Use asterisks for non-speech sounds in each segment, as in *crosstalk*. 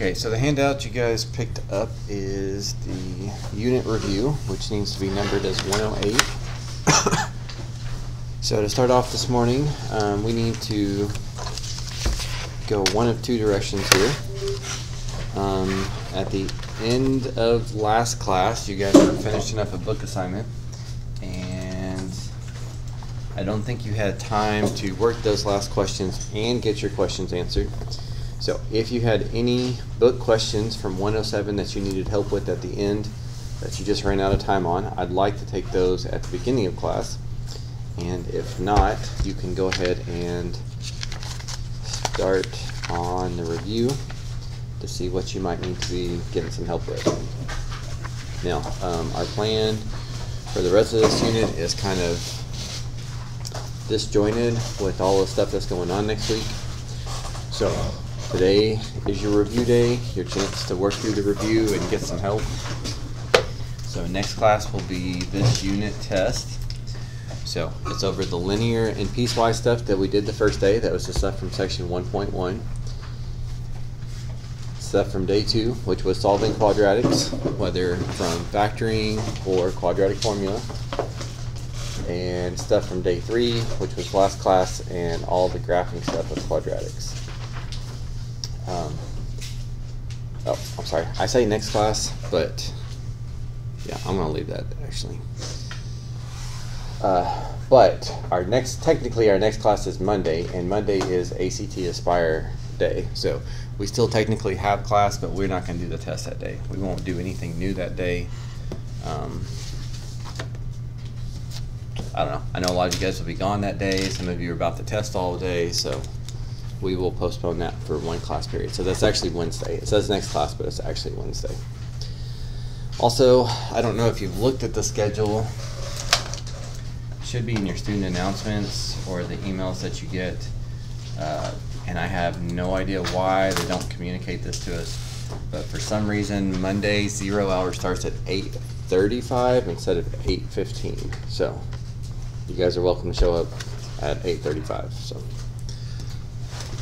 Okay, so the handout you guys picked up is the unit review, which needs to be numbered as 108. *coughs* so to start off this morning, um, we need to go one of two directions here. Um, at the end of last class, you guys were finishing up a book assignment, and I don't think you had time to work those last questions and get your questions answered. So if you had any book questions from 107 that you needed help with at the end that you just ran out of time on, I'd like to take those at the beginning of class. And if not, you can go ahead and start on the review to see what you might need to be getting some help with. Now, um, our plan for the rest of this unit is kind of disjointed with all the stuff that's going on next week. So today is your review day, your chance to work through the review and get some help. So next class will be this unit test. So it's over the linear and piecewise stuff that we did the first day. That was the stuff from section 1.1. Stuff from day two, which was solving quadratics, whether from factoring or quadratic formula and stuff from day three, which was last class, and all the graphing stuff with quadratics. Um, oh, I'm sorry. I say next class, but yeah, I'm gonna leave that actually. Uh, but our next, technically, our next class is Monday, and Monday is ACT Aspire Day. So we still technically have class, but we're not gonna do the test that day. We won't do anything new that day. Um, I don't know. I know a lot of you guys will be gone that day. Some of you are about to test all day, so we will postpone that for one class period. So that's actually Wednesday. It says next class, but it's actually Wednesday. Also, I don't know if you've looked at the schedule. It should be in your student announcements or the emails that you get. Uh, and I have no idea why they don't communicate this to us. But for some reason, Monday zero hour starts at 8:35 instead of 8:15. So you guys are welcome to show up at 8:35. So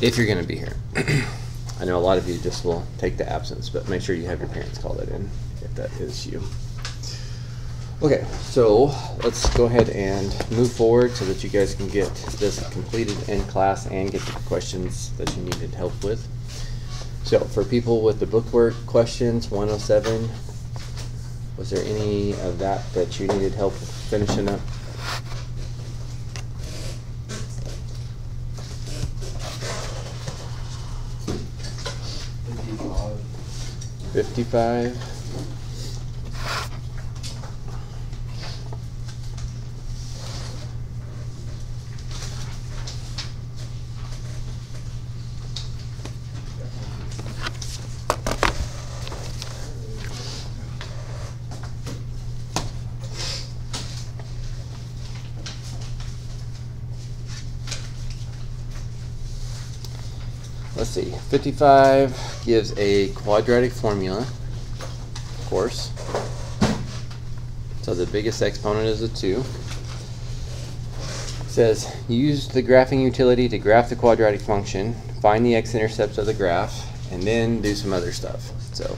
if you're going to be here, *clears throat* I know a lot of you just will take the absence, but make sure you have your parents call that in if that is you. Okay, so let's go ahead and move forward so that you guys can get this completed in class and get the questions that you needed help with. So for people with the bookwork questions, 107, was there any of that that you needed help finishing up? Fifty-five. Let's see, fifty-five gives a quadratic formula, of course. So the biggest exponent is a two. Says, use the graphing utility to graph the quadratic function, find the x-intercepts of the graph, and then do some other stuff. So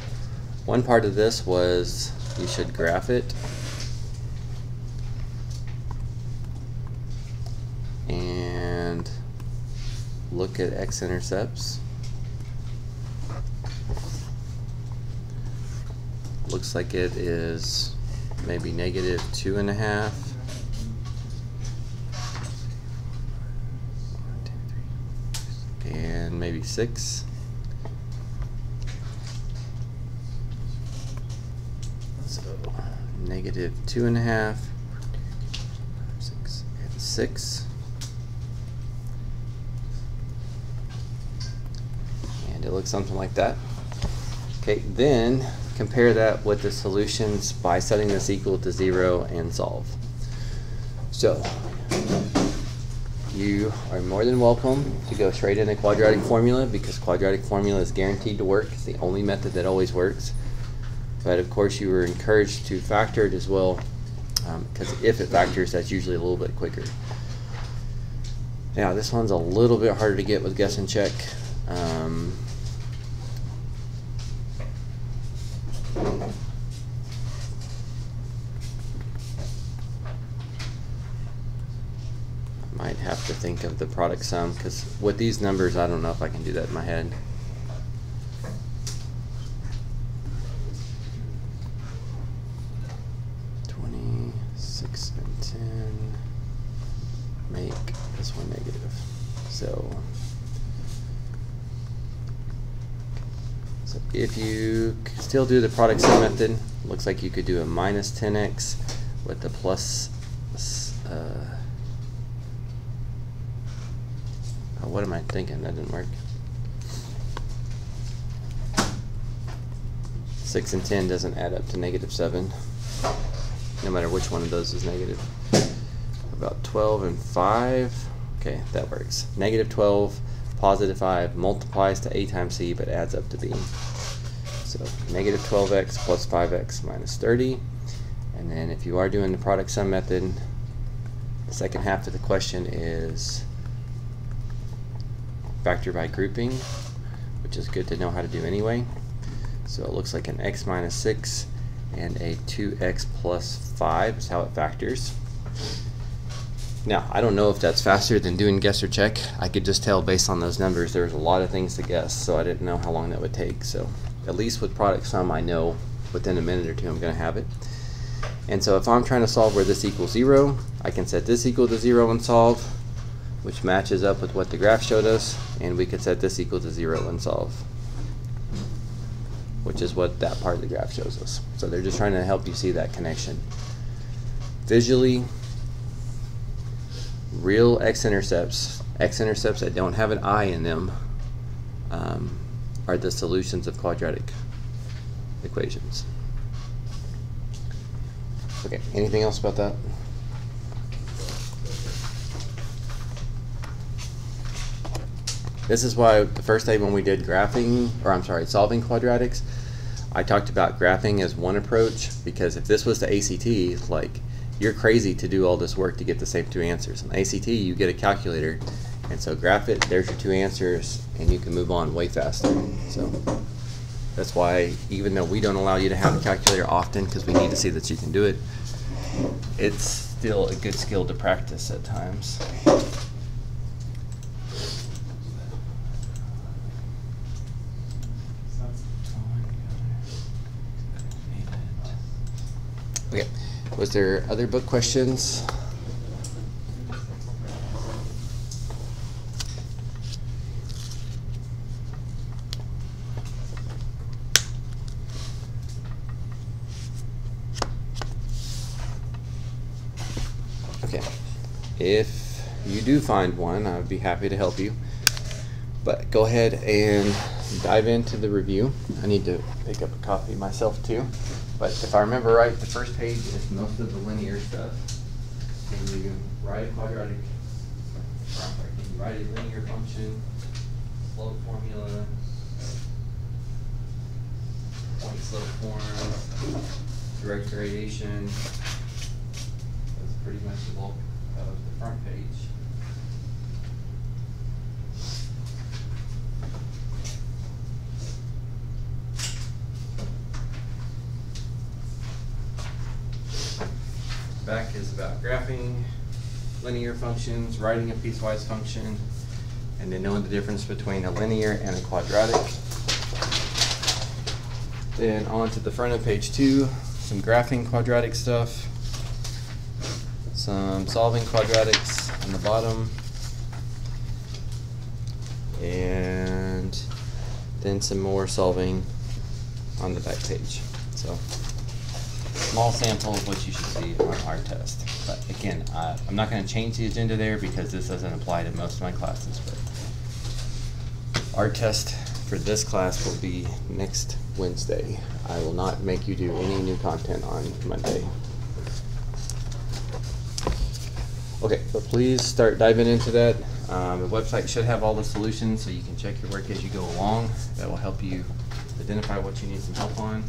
one part of this was you should graph it. And look at x-intercepts. Looks like it is maybe negative two and a half. And maybe six. So negative two and a half, six, and six. And it looks something like that. Okay, then compare that with the solutions by setting this equal to zero and solve. So, you are more than welcome to go straight into quadratic formula because quadratic formula is guaranteed to work. It's the only method that always works. But of course, you are encouraged to factor it as well because um, if it factors, that's usually a little bit quicker. Now, this one's a little bit harder to get with guess and check. Um, think of the product sum, because with these numbers, I don't know if I can do that in my head. Twenty, six and ten, make this one negative, so. If you still do the product sum method, looks like you could do a minus ten x with the plus, s- uh. Oh, what am I thinking? That didn't work. Six and ten doesn't add up to negative seven, no matter which one of those is negative. About twelve and five, okay, that works. Negative twelve, positive five multiplies to a times c but adds up to b. So negative twelve x plus five x minus thirty. And then if you are doing the product sum method, the second half of the question is factor by grouping, which is good to know how to do anyway. So it looks like an x minus 6 and a 2x plus 5 is how it factors. Now, I don't know if that's faster than doing guess or check. I could just tell based on those numbers there was a lot of things to guess, so I didn't know how long that would take. So at least with product sum, I know within a minute or two I'm going to have it. And so if I'm trying to solve where this equals 0, I can set this equal to 0 and solve, which matches up with what the graph showed us, and we could set this equal to 0 and solve which is what that part of the graph shows us. So they're just trying to help you see that connection. Visually, real x-intercepts, x-intercepts that don't have an i in them, um, are the solutions of quadratic equations. Okay, anything else about that? This is why the first day when we did graphing, or I'm sorry, solving quadratics, I talked about graphing as one approach because if this was the ACT, like you're crazy to do all this work to get the same two answers. On ACT, you get a calculator, and so graph it. There's your two answers, and you can move on way faster. So that's why, even though we don't allow you to have a calculator often because we need to see that you can do it, it's still a good skill to practice at times. Okay, was there other book questions? Okay, if you do find one, I would be happy to help you. But go ahead and dive into the review. I need to pick up a copy myself too. But if I remember right, the first page is most of the linear stuff. Can you write a quadratic, can you write a linear function, slope formula, point slope form, direct variation? That's pretty much the bulk of the front page. Back is about graphing linear functions, writing a piecewise function, and then knowing the difference between a linear and a quadratic. Then on to the front of page two, some graphing quadratic stuff, some solving quadratics on the bottom, and then some more solving on the back page. So small sample of what you should see on our test. But again, uh, I'm not going to change the agenda there because this doesn't apply to most of my classes. But our test for this class will be next Wednesday. I will not make you do any new content on Monday. Okay, but please start diving into that. Um, the website should have all the solutions so you can check your work as you go along. That will help you identify what you need some help on.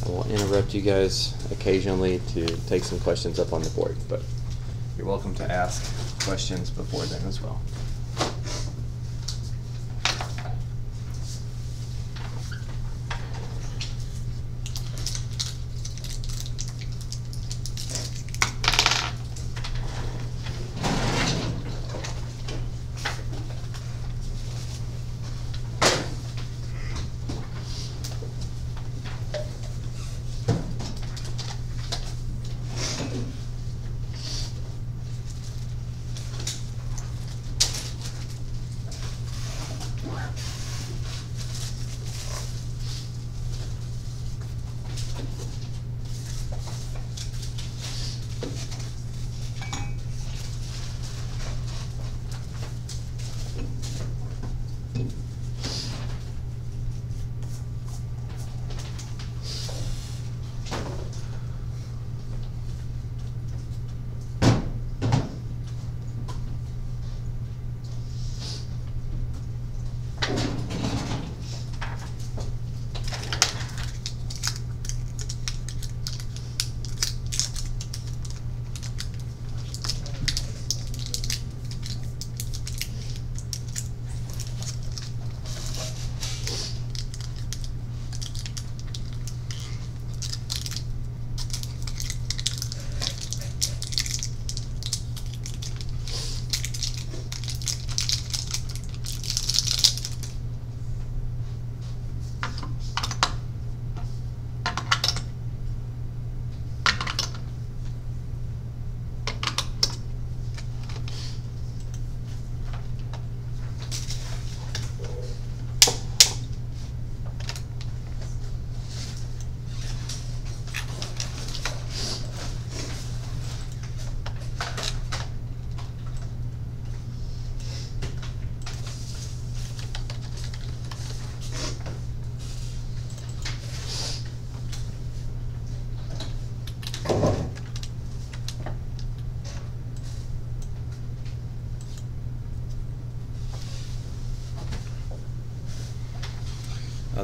And I will interrupt you guys occasionally to take some questions up on the board, but you're welcome to ask questions before then as well.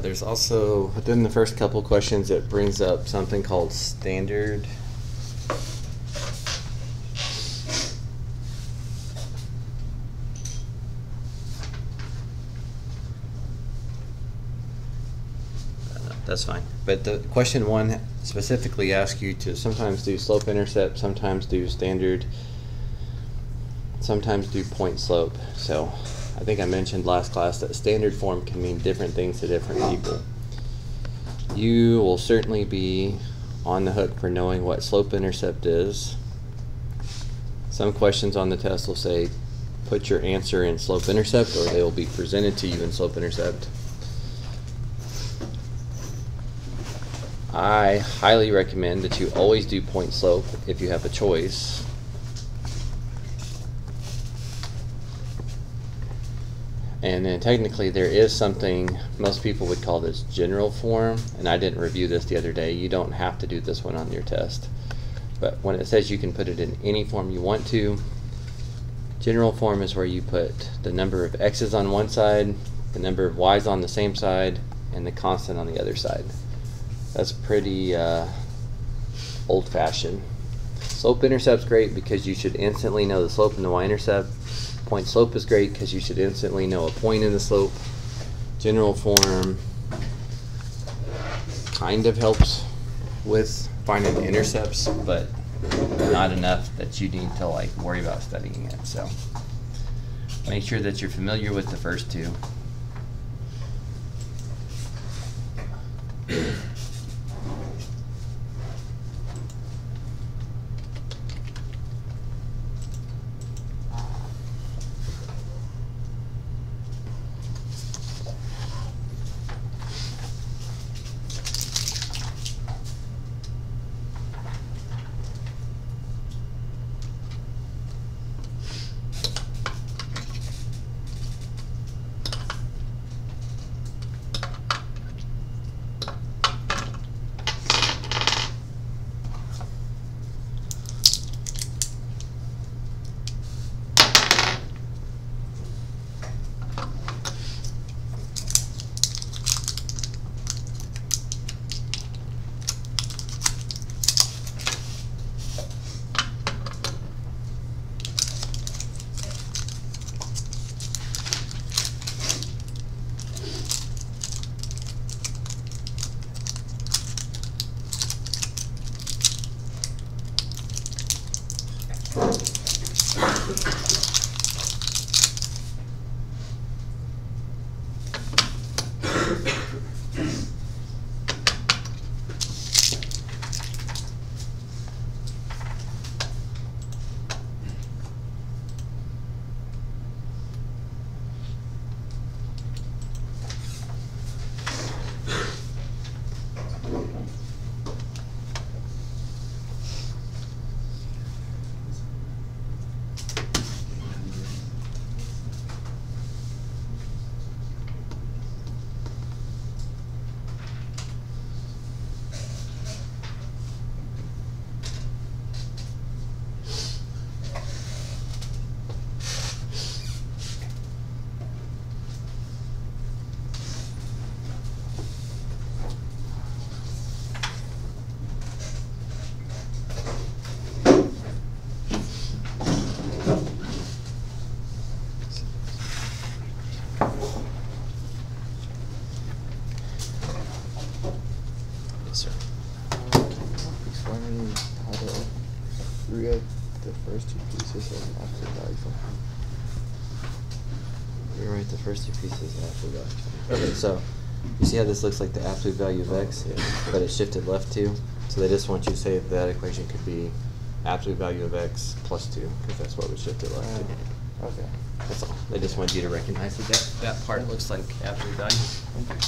There's also within the first couple questions it brings up something called standard. Uh, That's fine. But the question one specifically asks you to sometimes do slope intercept, sometimes do standard, sometimes do point slope. So I think I mentioned last class that standard form can mean different things to different people. You will certainly be on the hook for knowing what slope intercept is. Some questions on the test will say put your answer in slope intercept or they will be presented to you in slope intercept. I highly recommend that you always do point slope if you have a choice. And then technically there is something, most people would call this general form, and I didn't review this the other day. You don't have to do this one on your test. But when it says you can put it in any form you want to, general form is where you put the number of x's on one side, the number of y's on the same side, and the constant on the other side. That's pretty uh, old fashioned. Slope intercept's great because you should instantly know the slope and the y-intercept. Point slope is great because you should instantly know a point in the slope. General form kind of helps with finding the intercepts, but not enough that you need to like worry about studying it. So make sure that you're familiar with the first two. How this looks like the absolute value of x, Yeah. but it's shifted left two? So they just want you to say that that equation could be absolute value of x plus two, because that's what was shifted left. Uh, Okay. That's all. They just want you to recognize that that, that part looks like absolute value. Thank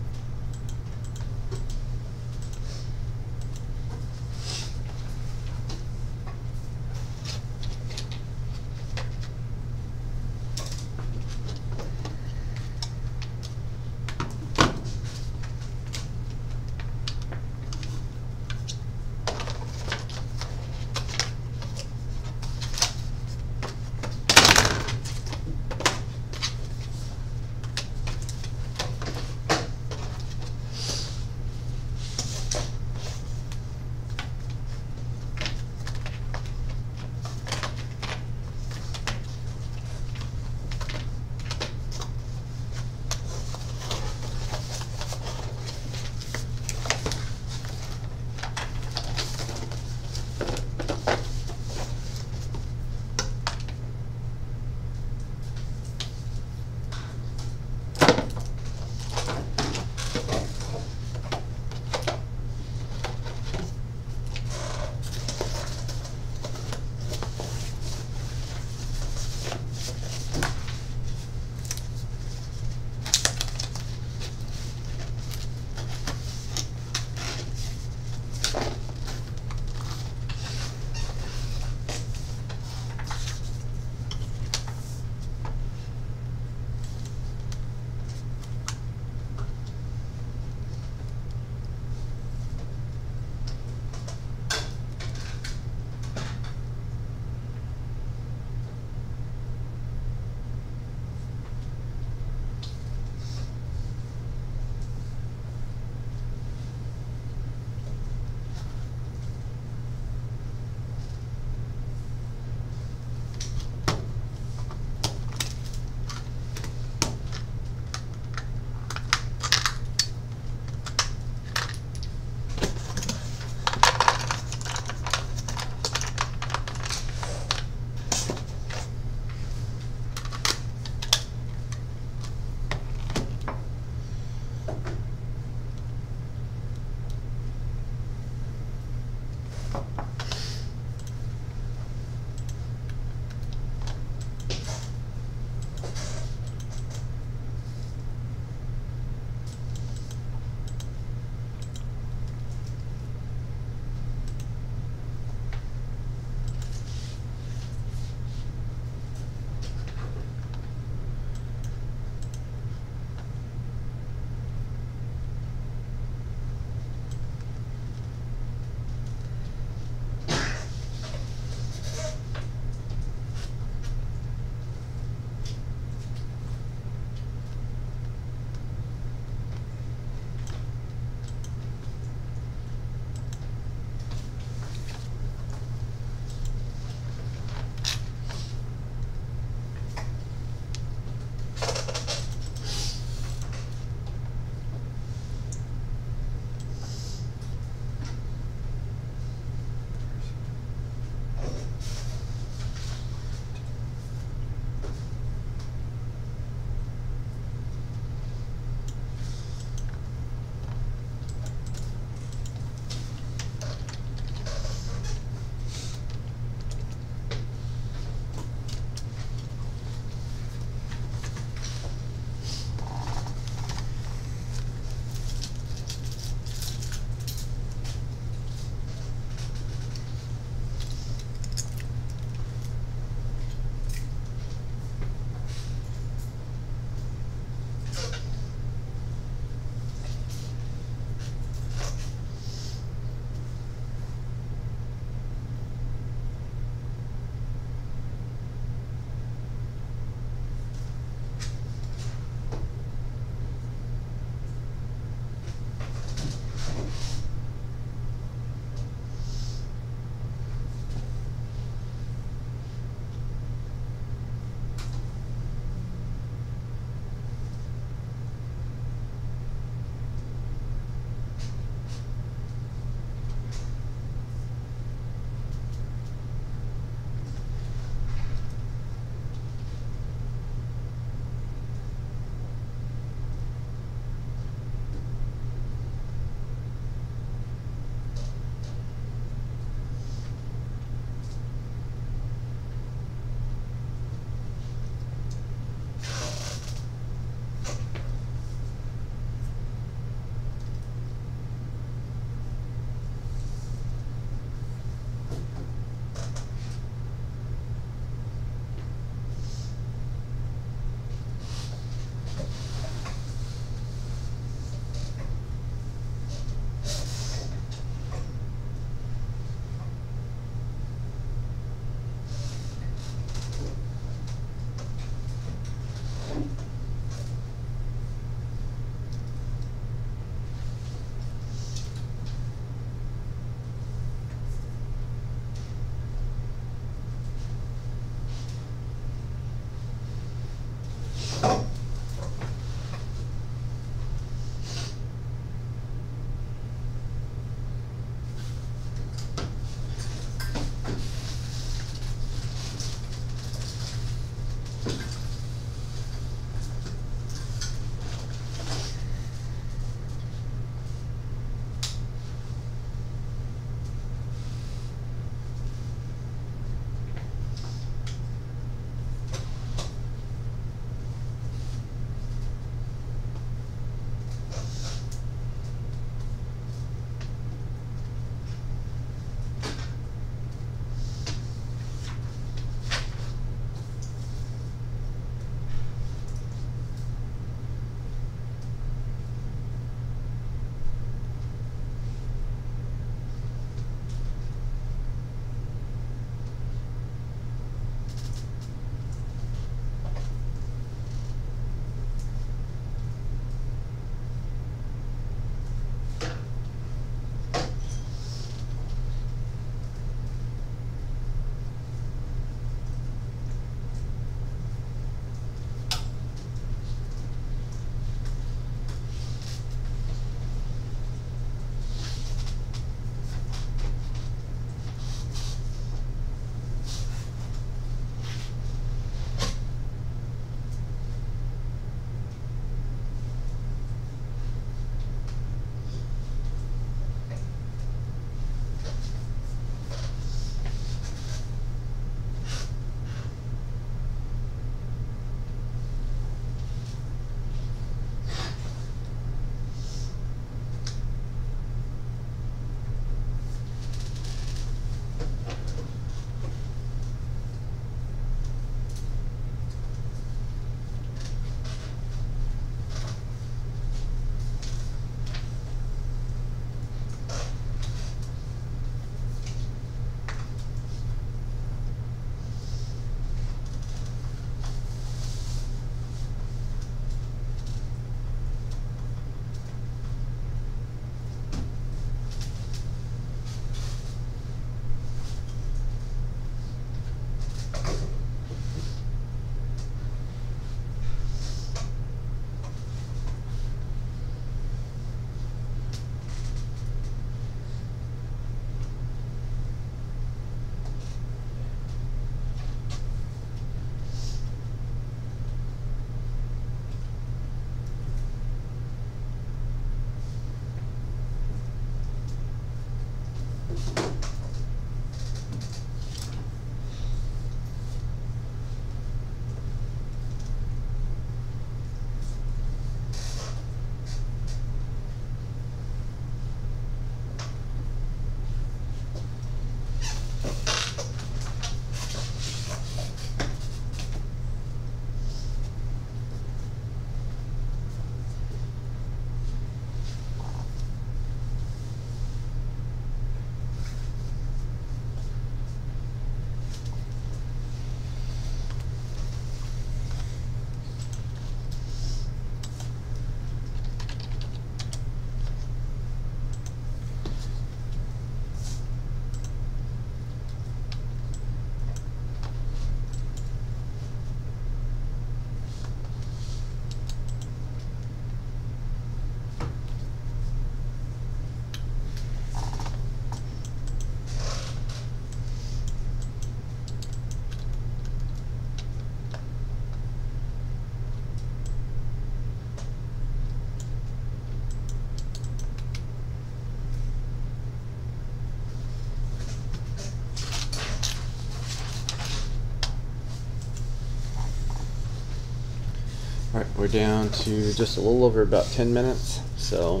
we're down to just a little over about ten minutes, so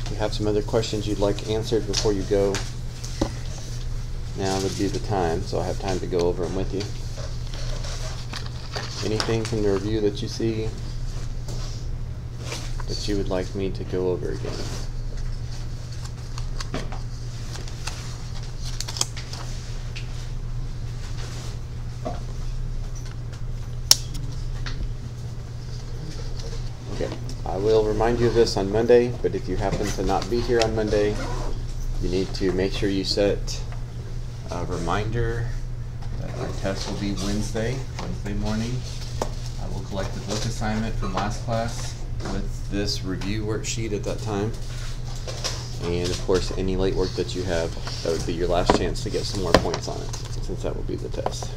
if you have some other questions you'd like answered before you go, now would be the time, so I have time to go over them with you. Anything from the review that you see that you would like me to go over again? Okay, I will remind you of this on Monday, but if you happen to not be here on Monday, you need to make sure you set a reminder that our test will be Wednesday, Wednesday morning. I will collect the book assignment from last class with this review worksheet at that time. And of course, any late work that you have, that would be your last chance to get some more points on it, since that will be the test.